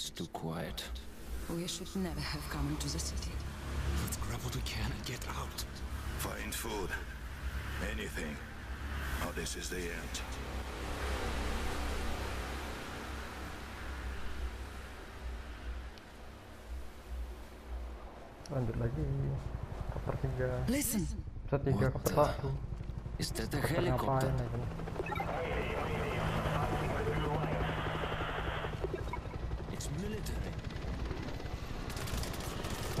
It's too quiet. We should never have come into the city. Let's grab what we can and get out. Find food. Anything. Or this is the end. lanjut lagi cover tiga Listen. bisa tiga What cover satu Is that a helicopter? Ngapain ya kan It's military.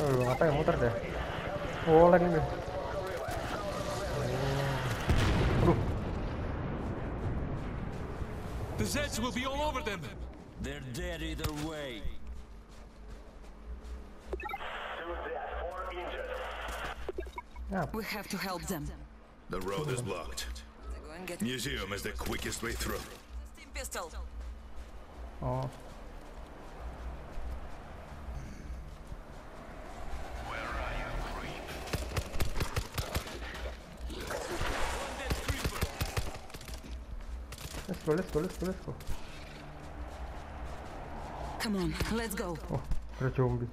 oh ngapain muter deh oh ini Oh. Aduh, The Zeds will be all over them. They're dead either way. ngap We have to help them. The road is blocked. Go and get Museum is the quickest way through. steam pistol. oh let's go let's go let's go let's go Come on, let's go. oh ada zombie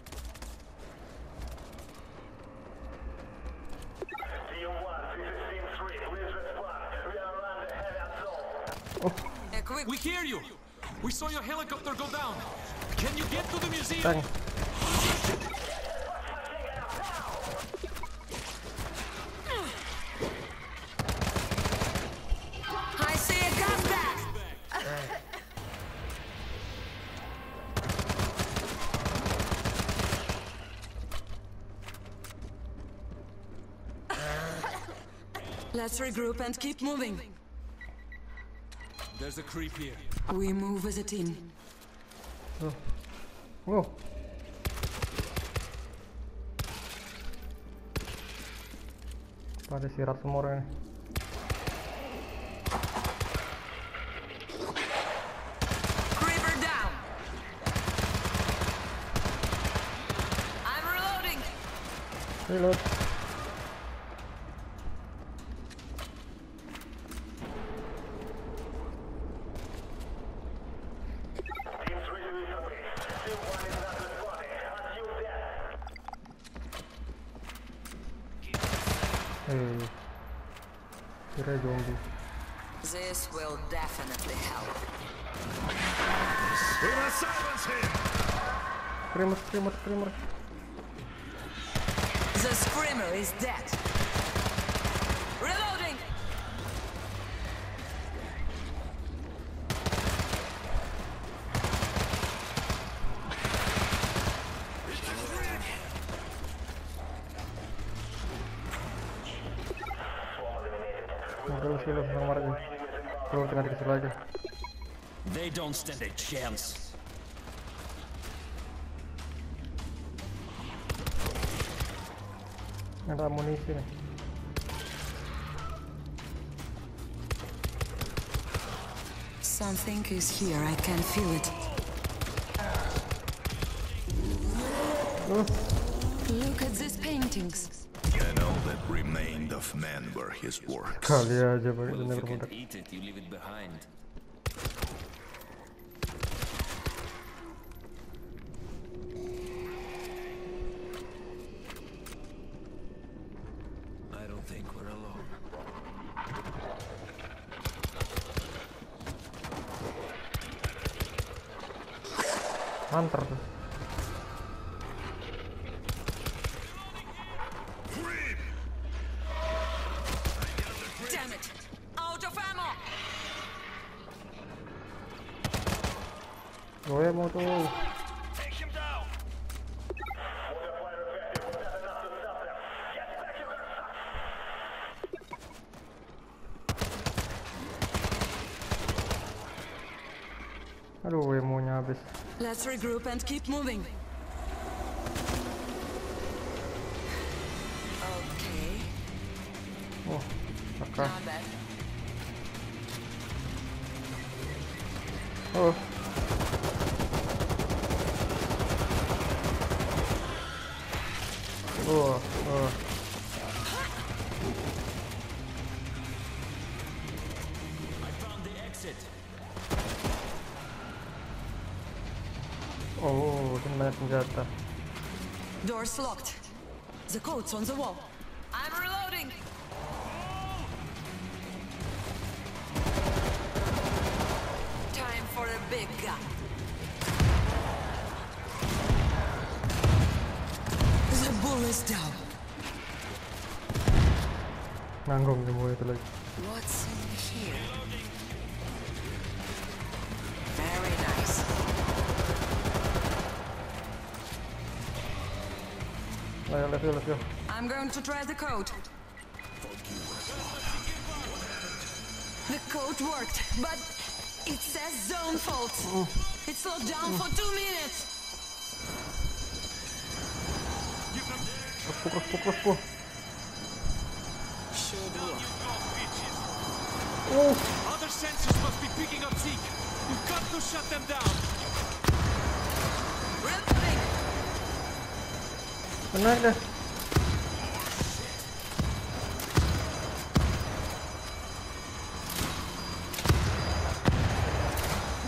Uh, We hear you. We saw your helicopter go down. Can you get to the museum? Tang. Let's regroup and keep moving. There's a creep here. We move as a team. oh pada sirat semua orang ini Creeper down. I'm reloading. reload Hei, kira zombie. This will definitely help. We must silence him! Screamer, screamer, screamer. The screamer is dead. Reloading. Udah lu sih lu sama aja. Keluar tengah dikasih aja. They don't stand a chance. Ada amunisi nih. Something is here. I can feel it. Look at these paintings. And all that remained of man were his works. Kali aja pakai Well, ini if you berbudak. can't eat it, you leave it behind. Gue mau tuh. Aduh, emonya habis. Let's regroup and keep moving. Okay, Oh, kakak. not bad. Oh. Oh, Door's locked. The code's on the wall. I'm reloading. Time for a big gun. The bull is down. Nanggung semua itu lagi. What's in here? Ayo, let's go, let's go. I'm going to try the code. The code worked, but it says zone fault. It's locked down for two minutes. Crossbow, crossbow, crossbow. Should work. Other sensors must be picking up Zeke. You've got to shut them down. Tenang deh.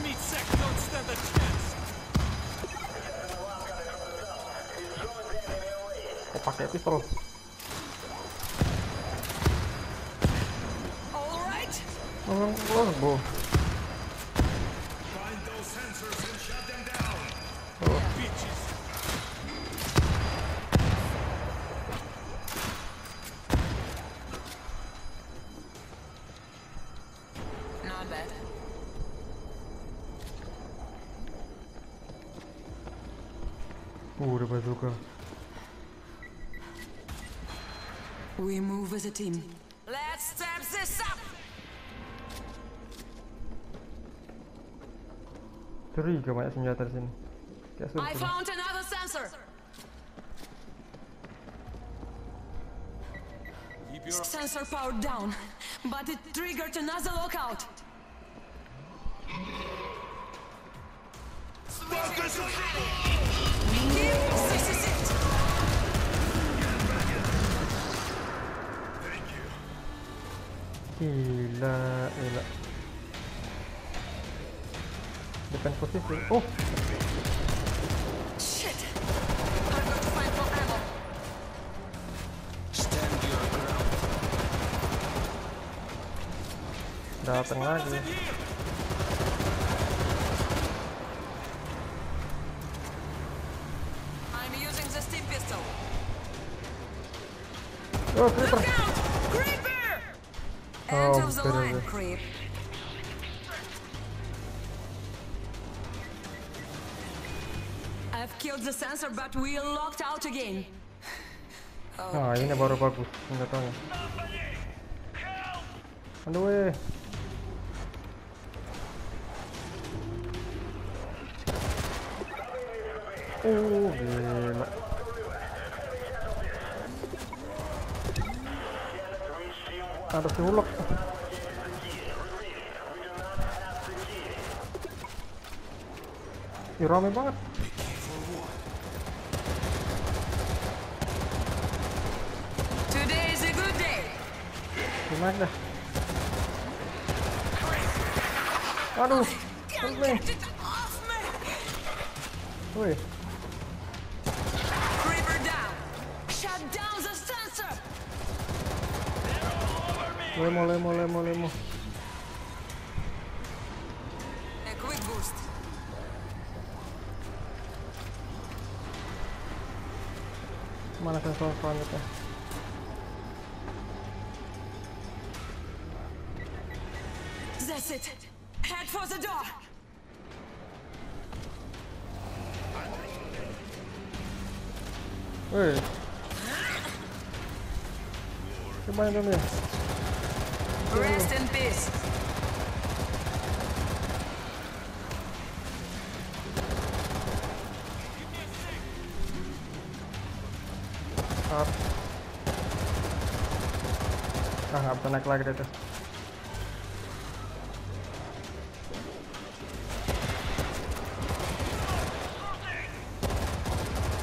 Meat sack don't stand a chance. Kok pakai pistol? All right. Oh, move as a team. Let's step this up. Curiga banyak senjata di sini. Kayak I found another sensor. Keep your Sensor powered down, but it triggered another lockout. Focus on more ammo. Stand your ground. datang lagi. I'm using the steam pistol. Oh, creeper. Look out! Creeper! Creep. I've killed the sensor, but we're locked out again. Nah, ini baru bagus senjatanya. Aduh, weh. Oh, gila. Ada si ulok. Ih, rame banget. Today is a good day. Gimana dah? Aduh, Can't help me. get me! Woi, Creeper down. Shut down the sensor. lemo, lemo, lemo, lemo. Mana sensor selanjutnya? That's it. Head for the door. Woi. Gimana dong ya? Rest in peace. Nggak bisa naik lagi deh tuh.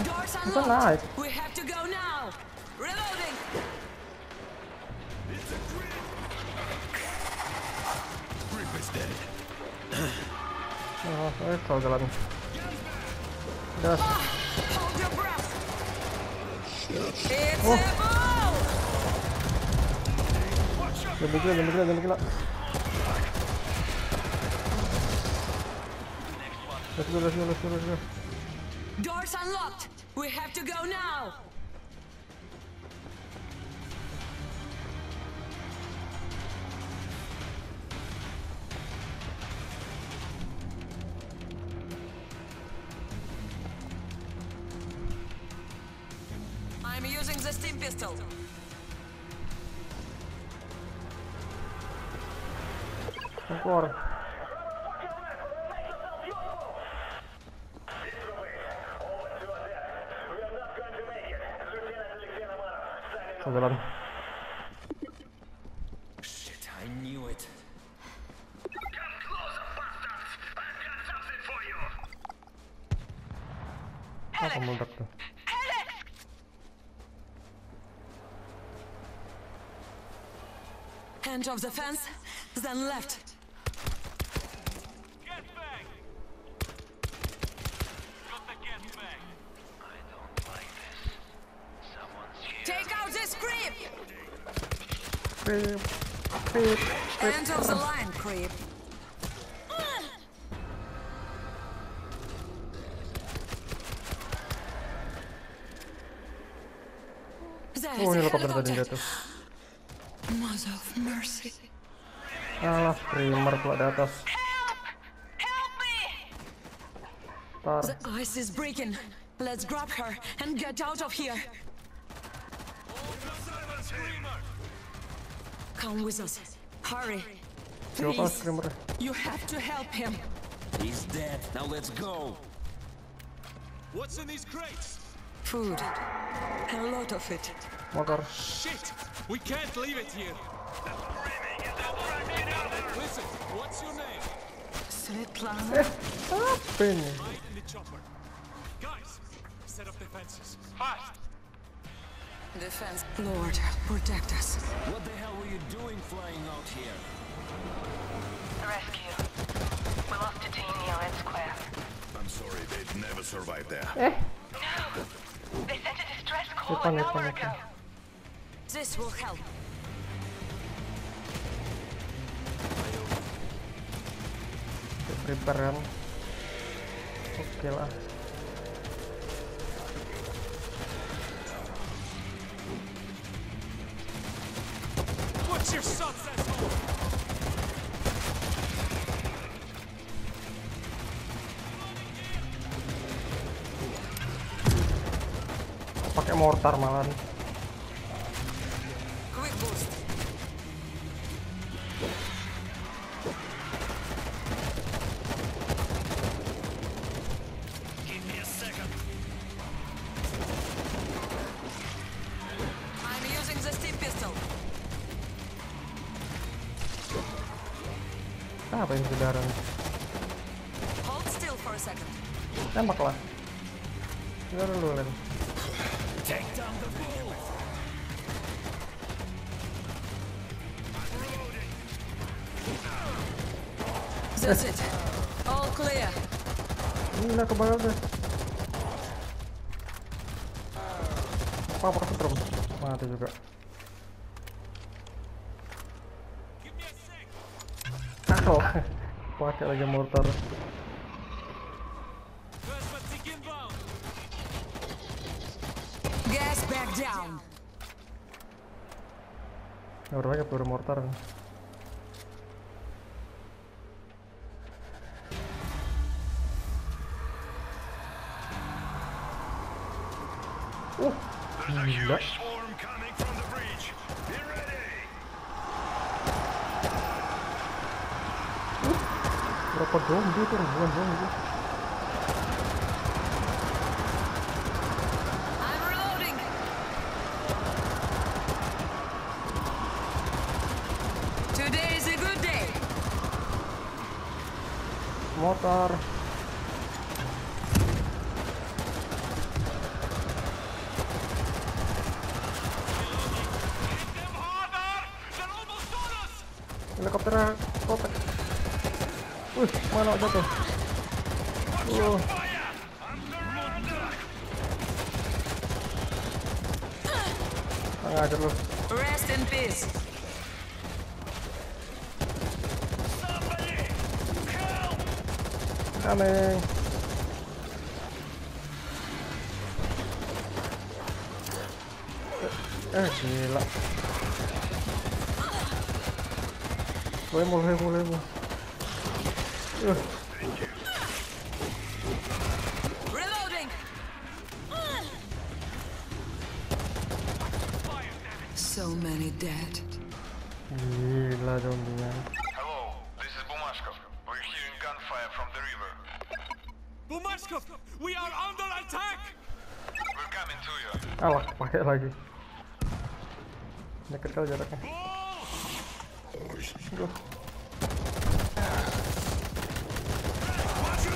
Doors Bisa unlocked. naik. We have to go now. Reloading. Creep is dead. Oh, eh, kalau jalan. Gas. Hold your breath. It's a Let's go, let's go, let's go, let's go. Doors unlocked. We have to go now. I'm using the steam pistol. Yang keluar. Saya. Shit, I knew it. Apa meledak tuh? End of the fence, then left. Get back! Got the get back. Take out this creep! Pip, pip. End of the line, creep. There's Oh, a helikopter tadi helicopter. jatuh. Mother of mercy. Alah, primer pula di atas. Tar. The ice is breaking. Let's grab her and get out of here. Come with us. Hurry. Please. You have to help him. He's dead. Now let's go. What's in these crates? Food. A lot of it. Motor. Shit! We can't leave it here. Listen, what's your name? Svetlana. Apa ini? Hide in the chopper. Guys, set up defenses. Fast! Defense. Lord, protect us. What the hell were you doing flying out here? Rescue. We lost a team near Red Square. I'm sorry, they'd never survive there. Eh, No! They sent a distress call an hour depan. ago. This will help. prepare kan? Oke lah. Pakai mortar malah nih. Len. Take down the bull. That's it. All clear. Gila kebakar deh. Power setrum. Mati juga. Pakai lagi mortar. First fatigue inbound. Gas back down. Ya udah pakai peluru mortar. Uh, gila. Swarm coming from the breach. Be ready! Berapa zombie tuh? Ribuan zombie. I'm reloading. Today is a good day. Motor. lộn mất rồi oh. à, luôn. Rest in peace. Coming. Ơ, chỉ lặng. Với một hơi, một hơi, một. Boleh. Uh, Reloading. So many dead. Hello, this is Bumashkov. We're hearing gunfire from the river. Bumashkov, we are under attack! We're coming to you. Alah, pakai lagi. Dekat kali jaraknya. Aduh. Watch your shots! Stop shooting! Aduh. Aduh. Get back! Hold your breath.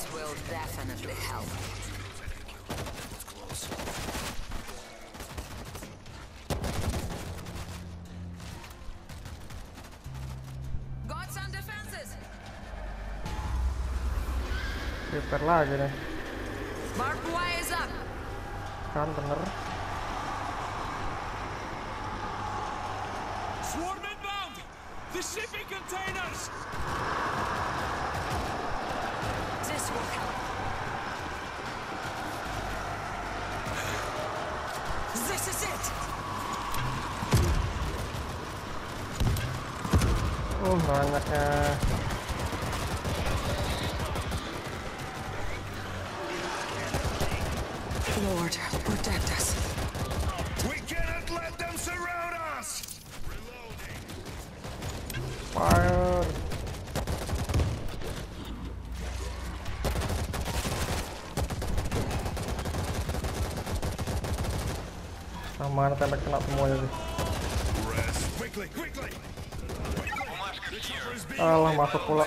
This will definitely help. Got some defenses. Prepare lagi nih. Barbed wire is up. Kan bener. Swarm inbound! The shipping containers! Is it. Oh, banyaknya. Lord, Sama anak tembak kena semua sih. Alah masuk pula.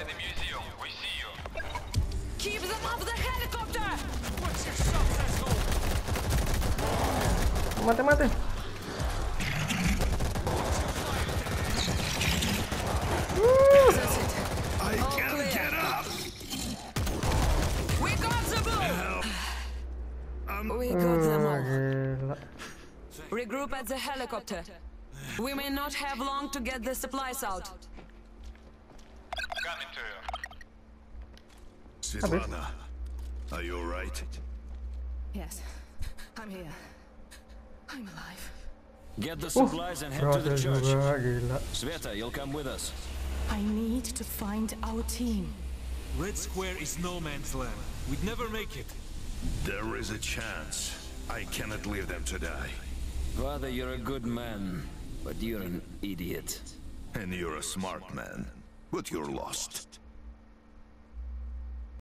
Mati mati. Regroup at the helicopter. We may not have long to get the supplies out. Coming to you. Svetlana, are you alright? Yes, I'm here. I'm alive. Get the supplies and head to the Berhasil church. Sveta, you'll come with us. I need to find our team. Red Square is no man's land. We'd never make it. There is a chance. I cannot leave them to die. Father, you're a good man, but you're an idiot. And you're a smart man. But you're lost.